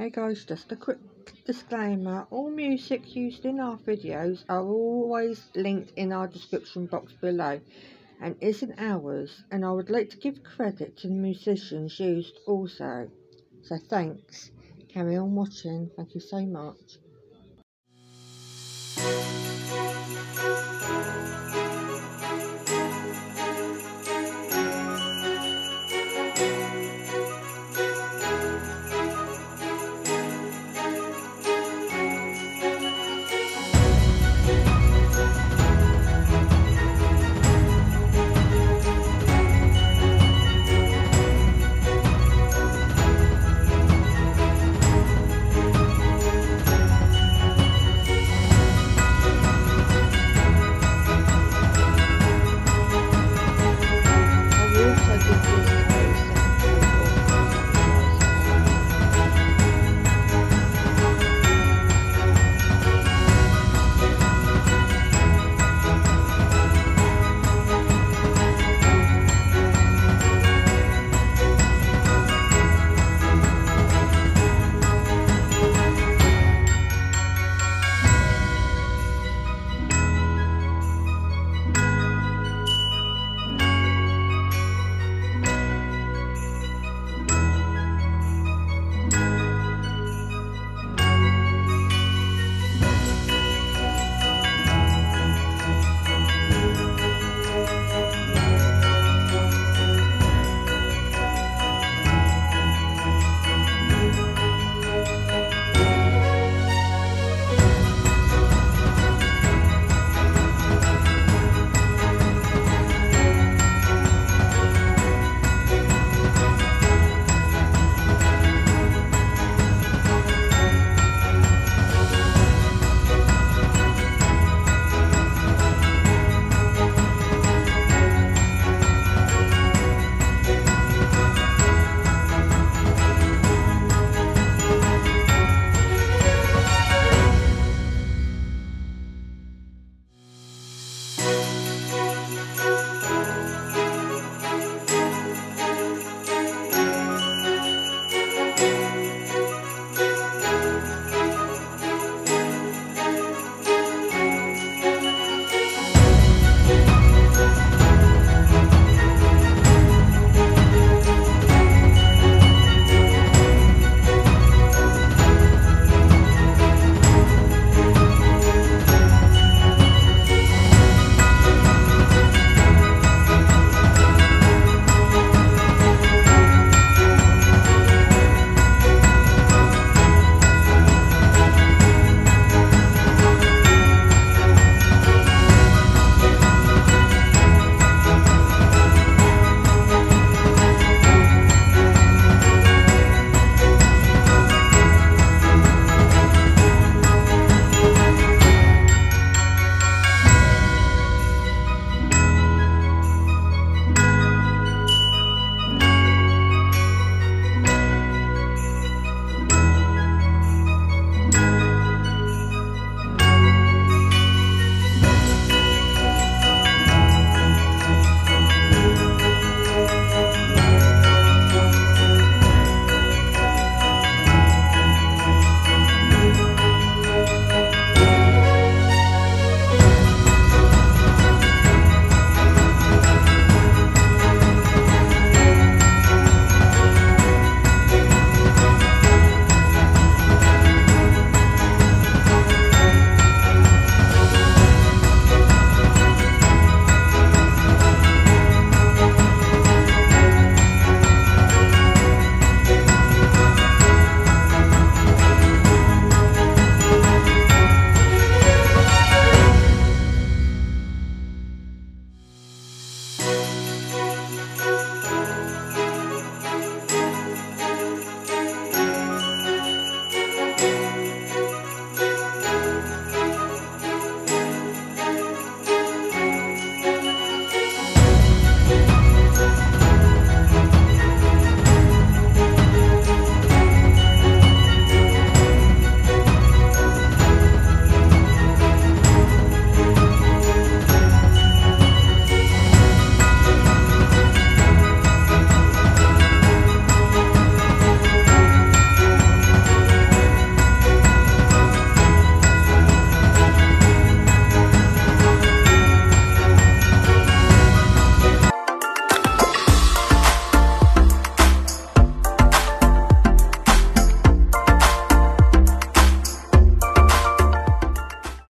Hey guys, just a quick disclaimer. All music used in our videos are always linked in our description box below and isn't ours and I would like to give credit to the musicians used also. So thanks. Carry on watching. Thank you so much.